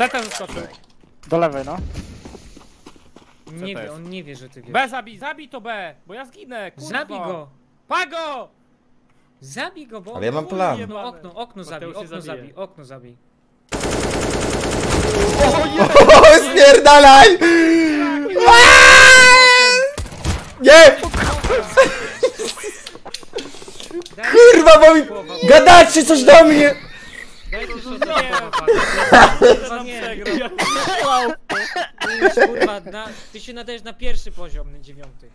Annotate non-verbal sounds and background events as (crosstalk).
CT zaskoczył. Do lewej, no. Nie to wie, jest? on nie wie, że ty wiesz. B zabij, zabij to B, bo ja zginę, kurwa. Zabij go! Pago! Zabij go, bo... Ale ja mam plan. jebane. Okno, okno, okno zabij, Mateusz się okno zabije. zabij, okno zabij. O, spierdalaj! Nie! Daj Kurwa, bo mi... Gadacie coś do mnie! (laughs) Kurwa nie. (laughs) Kurwa, na, ty się nadajesz na pierwszy poziom, na dziewiąty.